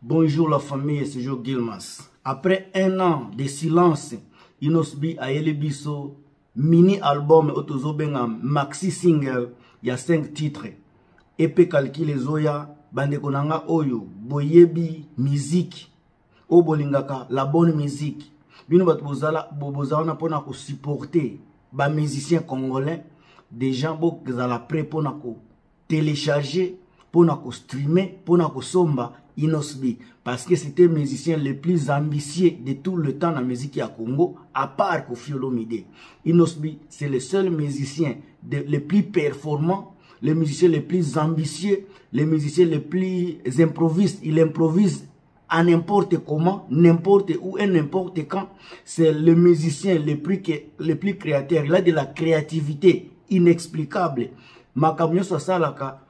Bonjour la famille, c'est Joe Gilmas. Après un an de silence, Inosbi a biso mini album otozobenga maxi single ya 5 titres. Epe calcule zoya bandeko na nga oyo boyebi miziki oyo bolingaka la bonne musique bino bato bozala boza wana mpona kosuporte bamusicien congolais deja bozala prêt mpona ko télécharger, mpona ko streamer, mpona kosomba Inosbi, Parce que c'était le musicien le plus ambitieux de tout le temps dans la musique à Congo, à part Kofi Olomide. Inosbi, c'est le seul musicien le plus performant, le musicien le plus ambitieux, le musicien le plus improviste. Il improvise à n'importe comment, n'importe où et n'importe quand. C'est le musicien le plus, le plus créateur. Il a de la créativité inexplicable. Makamyo Sasalaka,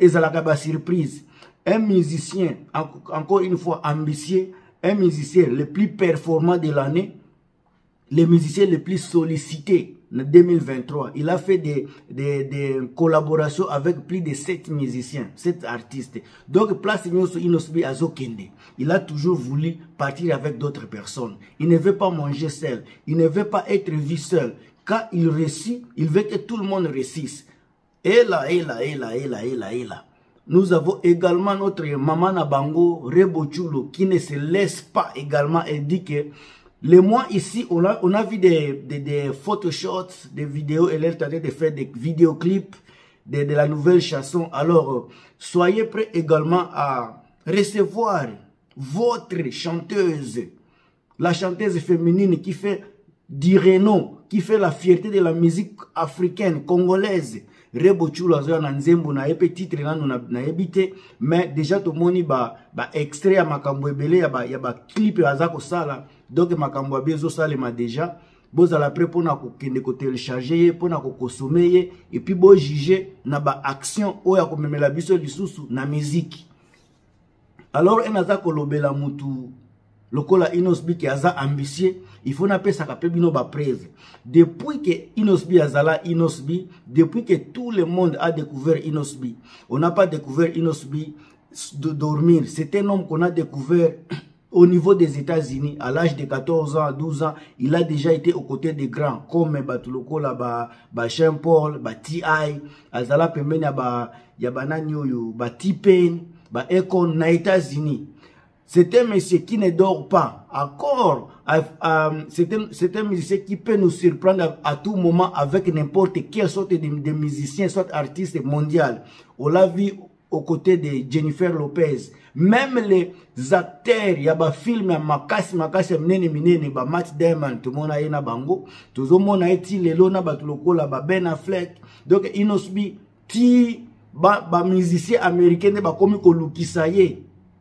ezalaka surprise un musicien, encore une fois, ambitieux, un musicien le plus performant de l'année, le musicien le plus sollicité en 2023. Il a fait des, des, collaborations avec plus de 7 musiciens, 7 artistes. Donc, place Inosubi Azokende. Il a toujours voulu partir avec d'autres personnes. Il ne veut pas manger seul. Il ne veut pas être vu seul. Quand il réussit, il veut que tout le monde réussisse. Et là, et là, et là, et là, et là, et là. Nous avons également notre maman Nabango, Rebochulo, qui ne se laisse pas également et dit que les mois ici, on a, vu des, des, des photoshots, des vidéos, elle est en train de faire des vidéoclips de, de la nouvelle chanson. Alors, soyez prêts également à recevoir votre chanteuse, la chanteuse féminine qui fait du renom qui fait la fierté de la musique africaine congolaise rebo chulo azoya na nzembo na ye mpe titre nano nayebi te mais déjà tomoni baextrait ba ya makambo ebele ya baclip ba aza kosala donc makambo abi ezosalema déjà bozala pre mpona kokende kotelecharge ye mpona kokosome ye epuis bojuge na baaction oyo akomemela biso lisusu na miziki alors ena aza kolobela mutu lokola inosbi ke aza ambitieux il faut napesaka mpe bino bapreve depuis ke inosbi azala inosbi depuis ke tout le monde a découvert inosbi on n'a pas découvert inosbi de dormir c'est un homme qu'on a découvert au niveau des États-Unis, à l'âge de 14 ans, 12 ans, il a déjà été aux côtés des grands, comme Batoulokola, Bachin Paul, Bati azala pembeni ya ba ya banani oyo ba tipen ba econ na états-unis c'est un monsieur qui ne dort pas accord euh, c'est un, un musicien qui peut nous surprendre à, à tout moment avec n'importe quelle sorte de, de musicien soit artiste mondial on l'a vu aux côtés de Jennifer Lopez. Même les acteurs, il y a des films, il y a makasi, makasi, minene, minene, ba Matt Damon, tout le monde a yena bango. Tout le monde a été lelo na ba tuloko la ba Ben Affleck. Donc, Inosbi, ti, ba, ba musiciens américains, ba komi ko lukisa ye.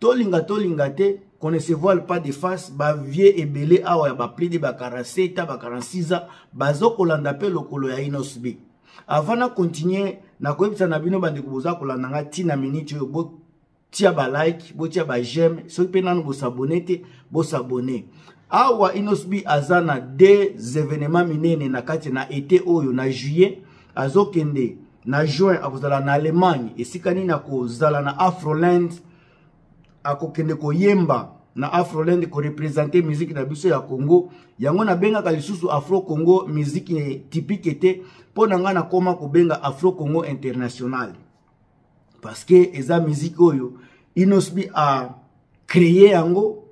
tolinga tolinga te qu'on ne se voile pas de face bavie ebele awa ya bapli de ba 47 ta ba 46 ans bazokolanda mpe lokolo ya inosb avant na continue nakoyebisa na bino bandeko boza kolanda ngai ntina minute oyo botia balike botia bajeme soki mpe nano bosabone te bosabone awa inosb aza na deux événement minene na kati na ete oyo na juillet azokende na juin akozala na allemagne esika nini akozala na afroland akokende koyemba na afroland korepresente miziki na biso ya congo yango nabengaka lisusu afro congo miziki tipike te mpo na ngai nakoma kobenga afro congo international parce que eza miziki oyo inosbi a créer yango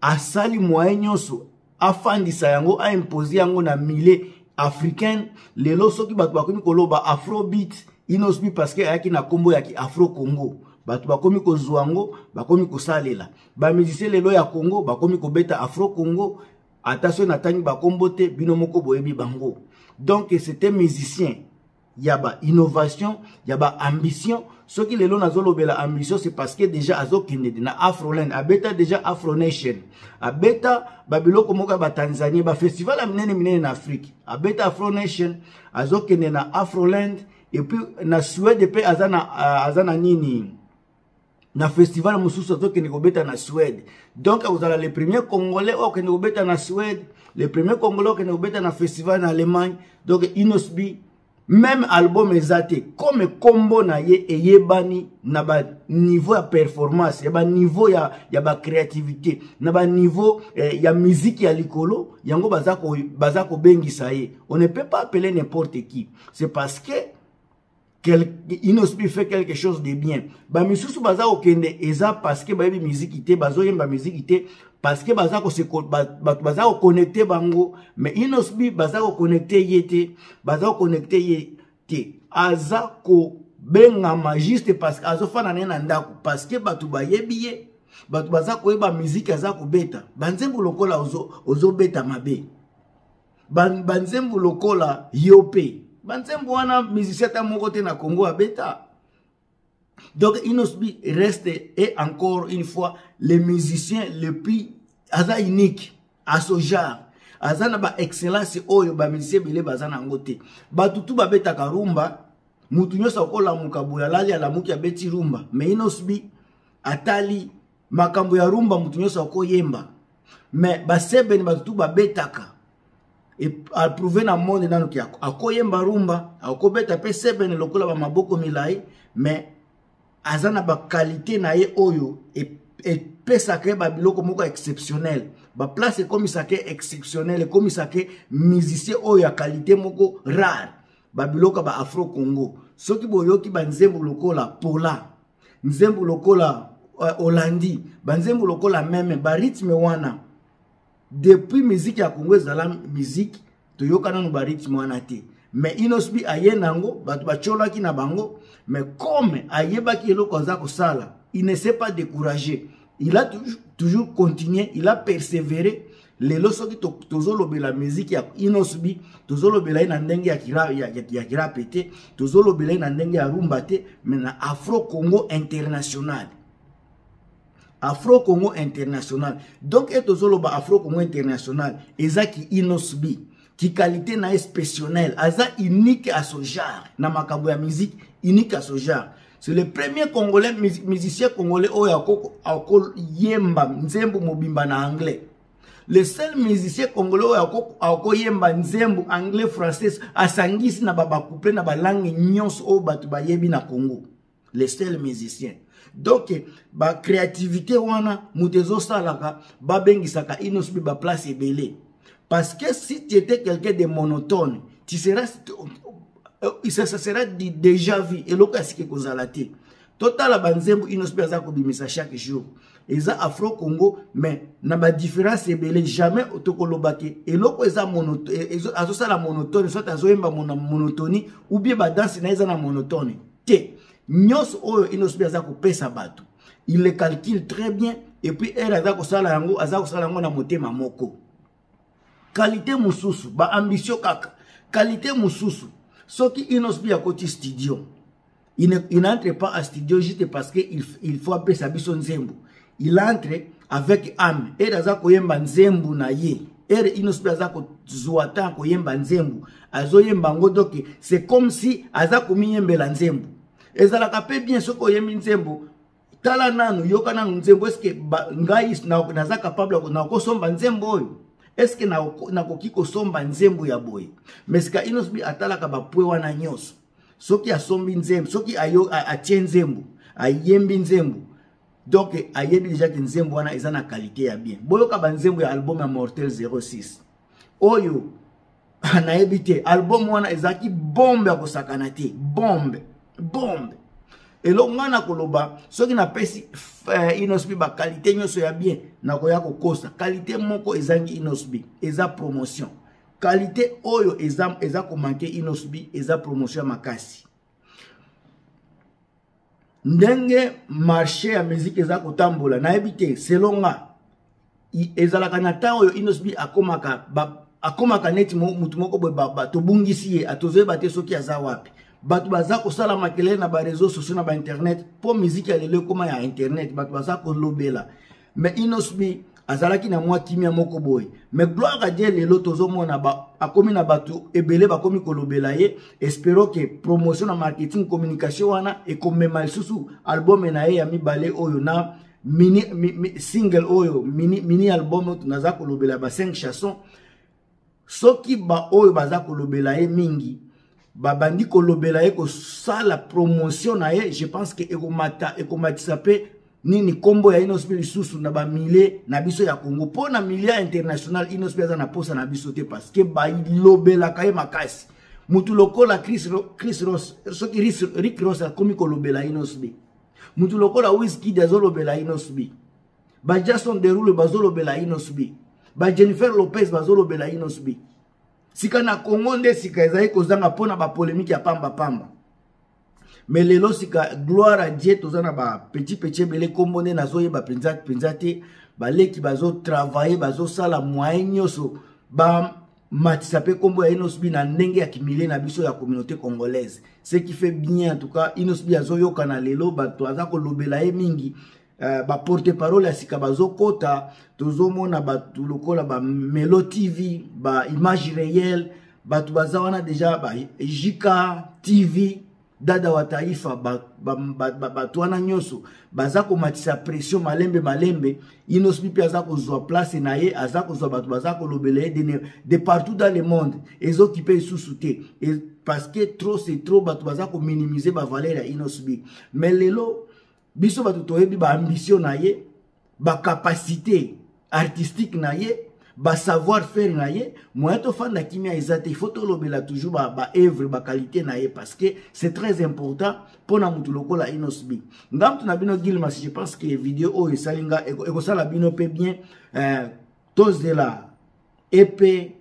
asali moyen nyonso afandisa yango aimpose yango na mile africaine lelo soki bato bakomi koloba afrobit inosbi parce que ayaki na nkombo ya kiafro congo bato bakomi kozwa yango bakomi kosalela bamizisie lelo ya congo bakomi kobeta afro congo ata soki natangi bakombo te bino moko boyebi bango donc c'était musicien ya ba innovation ya ba ambition soki lelo nazolobela ambition c'est parce que déjà azokende na afroland abeta déjà afronation abeta babiloko moko ya batanzanie bafestival ya minene minene na afrique abeta afronation azokende na afroland epuis na suède mpe aza na, aza na nini na festival mosusu azokende kobeta na suède donc akozala le premier congolais oyo akende kobeta na suède le premier congolais oyo akende kobeta na festival na allemagne donc inosb meme album eza te comme nkombo na ye eyebani na baniveau ya performance ya baniveau ya, ya bacréativité na baniveau eh, ya miziki ya likolo yango baza kobengisa ko ye on ne peut pas appeler n'importe qui c'est parce que inospi fait quelque chose de bien bamisusu baza kokende eza parceke bayebi miziki te bazoyemba miziki te parceke baza bato baza koconnecte bango mais inosbi baza koconnecte ye te baza koconnecte ye te aza kobengama juste parceke azofanda na ye na ndako parceke bato bayebi ye bato baza koyeba miziki aza kobeta banzembo lokola ozobeta ozo mabe banzembo lokola yo mpe banzembo wana musicien ata moko te na congo abeta donc inosbi reste et encore une fois le musicien le plus aza unique à ce genre aza na baexcellence oyo bamusicien ebele baza na yango te bato tu babetaka rumba motu nyonso akolamuka boye alali alamuki abeti rumba mais inosbi atali makambo ya rumba moto nyonso akoyemba me basebeni bato tu babetaka aprouve na monde nano ke akoyemba rumba akobeta mpe sebene lokola bamaboko milai me aza na bakalite na ye oyo epesaka ye babiloko moko exceptionnel baplace ekomisaka ye exceptionnel ekomisaka ye musicien oyo ya kalite moko rare babiloko ba afro congo soki boyoki banzembo lokola pola nzembo lokola euh, olandi banzembo lokola meme barythme wana depuis miziki ya kongo ezala miziki toyoka nano barythme wana te me inosbi aye na yango bato batyolaki na bango me comme ayebaki eloko aza kosala il ne s'est pas découragé il a toujours, toujours continué il a persévéré lelo soki tozolobela miziki ya inosbi tozolobela ye na ndenge ya kirape te tozolobela ye na ndenge ya rumba te me na afro congo international afro congo international donc e tozoloba afro congo international eza ki inosbi kikalite na ye spesionnel aza unique à ce genre na makambo ya musique unique à ce genre c'est le premier congolais musicien congolais oyo akoyemba nzembo mobimba na anglais le seul musicien congolais oyo akoyemba nzembo anglais français asangisi na babakouple na balangue nyonso oyo bato bayebi na congo le seul musicien donc bacréativité wana moto ezosalaka babengisaka inos mpe baplace ebele parce que si tu étais quelqu'un de monotone tu seras euh, ça sera déjà vu eloko ya sika ekozala te totala banzembo inos mpe aza kobimisa chaque jour eza afro congo mais na badifférence ebele jamais tokoloba te eloko eza e, azosala monotone soit azoyemba monotonie ou bien badanse na ye eza na monotone te nyonso oyo inosobe aza kopesa bato il le calcule très bien et puis ere aza kosala yango aza kosala yango na motema moko kalite mosusu baambitio kaka kalite mosusu soki inosbi akoti studio il n'entre pas à studio juste parce que il, il faut apesa biso nzembo il entre avec ame ere aza koyemba nzembo na ye ere inos mpe aza kozwa ntango koyemba nzembo azoyemba yango doke c'est comme si aza komiyembela nzembo ezalaka mpe bien soki oyembi nzembo tala nanu yoka nanu nzembo eske ngai naza capable nakosomba nzembo oyo eske nakoki kosomba nzembo ya boye mesika inos bi atalaka bapwe wana nyonso soki asombi nzembo soki atie nzembo ayembi nzembo donc ayebi deja ke nzembo wana eza na qualité ya bien boyoka banzembo ya album ya mortel 06 oyo nayebi te album wana ezalaki bombe ya kosakana te bombe bombe eloko ngai nakoloba soki napesi eh, inosbi bakalite nyonso ya bien nakoya kokosa kalite moko ezangi inosbi eza promotion kalite oyo eza, eza komanke inosbi eza promotion ya makasi ndenge marché ya musique eza kotambola nayebi te selon nga ezalaka na temps oyo inosbi akomaka ba, akomaka neti motu moko boye tobungisi ye atozoyeba te soki aza wapi bato baza kosala makelele na bareseau sociaux na bainternet mpo miziki ya lelo ekoma ya internet bato baza kolobela me inosbi azalaki na mwa kimia moko boye me gloire a dieu lelo tozomona akomi na bato ebele bakomi kolobela ye espero ke promotion na marketing communication wana ekomema lisusu albume na ye ya mibale oyo na mini, mi, mi, single oyo mini, mini album oyo naza kolobela ba 5 chanson soki baoyo baza kolobela ye mingi babandi kolobela ye kosala promotion na ye je pense ke ekomata ekomatisa mpe nini nkombo ya inos mpe lisusu na bamilie na biso ya congo mpo na milie ya international inos mpe aza na mposa na biso te parce que balobelaka ye makasi motu lokola chris, chris ros soki rick ros akomi kolobela inos b motu lokola wiskid azolobela inos b ba jason derulo bazolobela inosbi ba jennifer lopez bazolobela inosbi sika na congo nde sika ezali kozanga mpo na bapolemike ya pamba pamba me lelo sika gloire a dieu toza na bapetit petit ebele nkombo nde nazoyeba mpenza mpenza te baleki bazotravaille bazosala moyen nyonso bamatisa mpe nkombo ya inosbi na ndenge ya kimilie na biso ya communauté congolaise ce qui fait bien en tout cas inosbi azoyokana lelo bato aza kolobela ye mingi Uh, ba porte parole ya sika bazokota tozomona bato lokola ba melo tv ba image réelle bato baza wana deja ba jk tv dada wa taifa bato ba, ba, ba, ba, wana nyonso baza komatisa pression malembe malembe inosbi mpe aza kozwa place na ye aza kozwa bato baza kolobela ye de, de partout dans le monde ezokipe lisusu te e, parce que trop c'est trop bato baza kominimize bavaleur ya inosbi mais lelo biso bato toyebi baambition na ye bacapacité artistique na ye basavoir faire na ye moyen tofanda kimia eza te faut tolobela toujours baevre ba baqualité na ye parce que c'est très important mpona motu lokola inosbi nga motu na bino gilmas je pense que video oyo esali nga ekosala bino mpe bien eh, tozela EP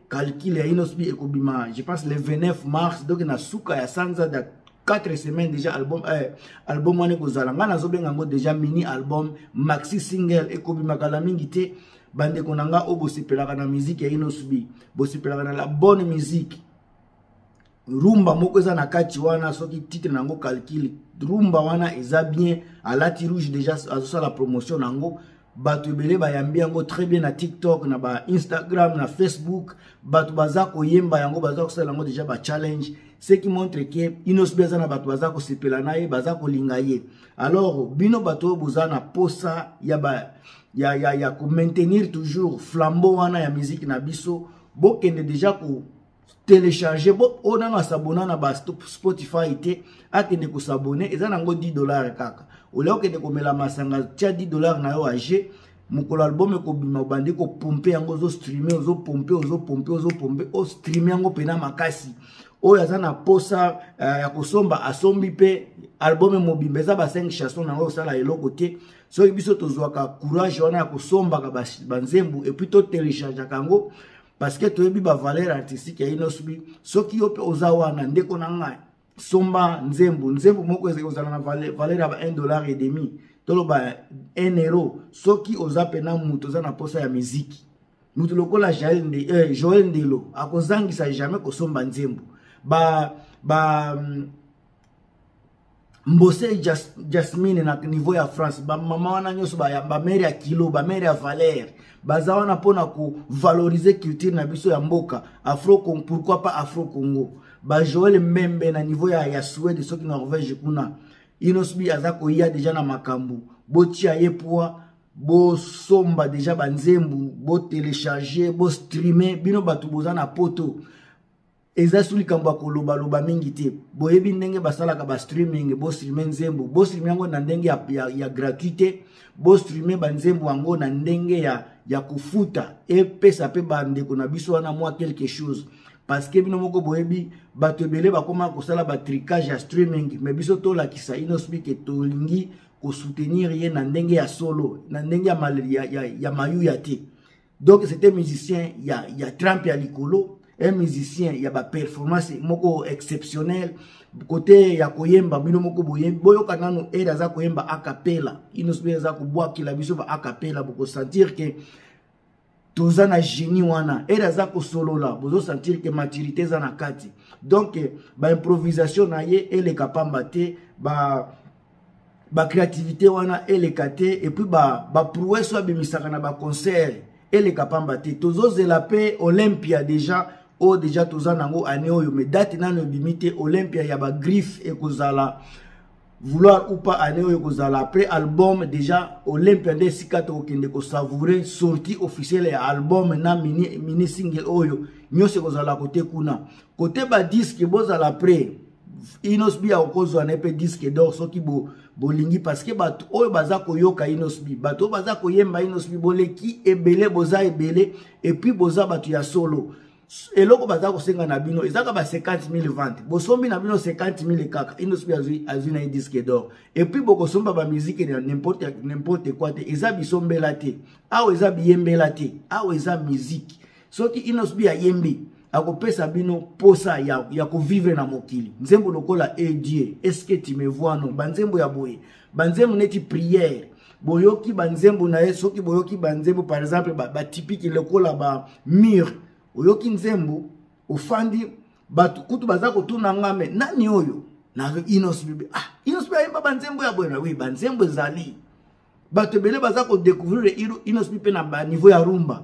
calcul ya Innosb ekobima je pense le 29 mars donc na suka ya sanza da 4 semaines déjà album eh, album wana ekozala ngai nazobenga yango déjà mini album maxi single ekobima kala mingi te bandeko na ngai oyo bosepelaka na miziki ya Innosb bosepelaka na la bonne musique rumba moko eza na kati wana soki titre na yango calcule rumba wana eza bien alati rouge déjà azosala promotion na yango bato ebele bayambi yango très bien na tiktok na ba instagram na facebook bato baza koyemba yango baza kosala yango déjà ba challenge ce qui montre ke inosbi aza na bato baza kosepela na ye baza kolinga ye alors bino bato oyo boza na posa ya, ba, ya, ya, ya komaintenir toujours flambeau wana ya miziki na biso bokende déjà ko telecharge bo oyo nano asabona na ba spotify te akende kosabone eza nango 10 dollar kaka olia okende komela masanga tia 10 dollar na yo age mokolo album ekobima obandi kopompe yango ozostreame ozopompe ozopompe ozopompe ostreame yango mpena makasi oyo aza na posa uh, eh, ya kosomba asombi mpe album mobimba eza ba 5 chanson na yango osala eloko te soki biso tozwaka courage wana ya kosombaka banzembu epuis totelechargeaka yango parce que toyebi ba valeur artistique ya inosbi soki yo mpe oza wana ndeko na ngai somba nzembo nzembo moko ezali kozala na valeur ya ba 1 dollar et demi toloba 1 euro soki oza mpena moto oza na mposa ya miziki moto lokola joel, nde, eh, joel ndelo akozangisa jamais kosomba nzembo ba, ba, mm, mbose jas, jasmine na niveau ya france bamama wana nyonso bamere ya kilo bamere ya valeur baza wana mpo na kovalorize culture na biso ya mboka afro congo pourquoi pas afro congo bajoel mbembe na niveau ya, ya suede soki norvege kuna inosbi aza koya deja na makambo botia ye poids bosomba deja banzembu botelecharge bostreame bino bato boza na poto eza su likambo ya kolobaloba mingi te boyebi ndenge basalaka bastreaming bostreame nzembo bostreame yango na ndenge ya, ya, ya gratuit te bostreame banzembo yango na ndenge ya, ya kofuta epesa mpe bandeko na biso wana mwa quelque chose parce que bino moko boyebi bato ebele bakoma kosala batricage ya streaming me biso tolakisa inosbi ke tolingi kosoutenir ye na ndenge ya solo na ndenge ya, ya, ya, ya mayuya te donc c'était musicien ya, ya trump ya likolo un musicien ya baperformance moko exceptionnel kote ya koyemba bino moko boyembi boyoka nano ere aza koyemba akapela inos mpe aza kobwakela biso ba akapela bokosentir ke toza na génie wana ere aza kosolola bozosentir ke maturité eza na kati donc baimprovisation na ye eleka pamba te ba bacréativité wana eleka te epuis baprouesse ba abimisaka na baconcert eleka mpamba te tozozela mpe olympia déjà oyo oh, déjà toza nango année oyo mais date nano ebimi te olympia ya bagriffe ekozala vouloir ou pas année oyo ekozala après album déjà olympia nde esika tokokende kosavoure sortie officielle ya album na mini, mini single oyo nyonso ekozala kote kuna kote badiske bozala près inosb akozwa na ye mpe disque d'or soki bolingi bo parceke bato oyo baza koyoka inosb bato oyo baza koyemba inosb boleki ebele boza ebele epuis boza bato ya solo eloko baza kosenga na bino ezaka ba 50 000 vente bosombi na bino 50 000 kaka inosb azwi, azwi na ye disque d'or epuis bokosomba bamiziki na nimporte kua te eza bisombela te awa eza biyembela te awa eza miziki soki inosbi ayembi akopesa bino posa ya, ya kovivre na mokili nzembo lokola e dieu eske tu me vois no banzembo ya boye banzembo neti priere boyoki banzembo na ye soki boyoki banzembo par exemple batipiki ba lokola ba mur oyoki nzembo ofandi bato kutu baza kotuna nga me nani oyo na inos bibi ah inos bibi ayemba banzembo ya boye na wi banzembo ezali bato ebele baza kodecouvrir inos bibi mpe na baniveau ya rumba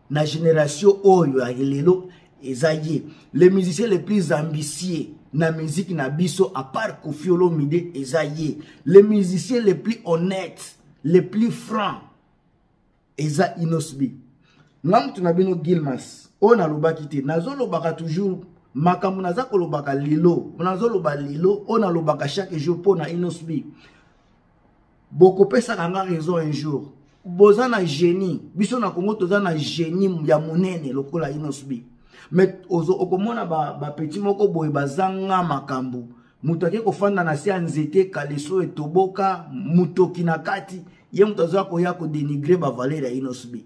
na génération oyo ya lelo eza ye le musicien le plus ambitieux na musique na biso à part Koffi Olomide eza ye le musicien le plus honnête le plus franc eza Inosbi nga mutu na bino Gilmas oyo nalobaki te nazolobaka toujours makambo naza kolobaka lelo nazoloba lelo oyo nalobaka chaque jour mpo na Inosbi bokopesaka nga raison un jour boza na génie biso na congo toza na génie ya monene lokola inosbi mais okomona bapetit ba moko boye bazanga makambo moto ake kofanda na se ya nzete kaleso etoboka motoki na kati ye moto azoya koya kodenigre bavaleur ya inosbi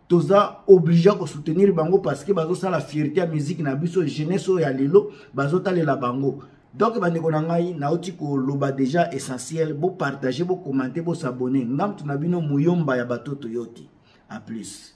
toza oblige ya kosoutenir bango parce que bazosala fierté ya musique na biso jeunesse oyo ya lelo bazotalela bango donc bandeko na ngai nauti koloba déjà essentiel bopartage bocommente bosabone nga moto na bino moyomba ya batoto yo te a plus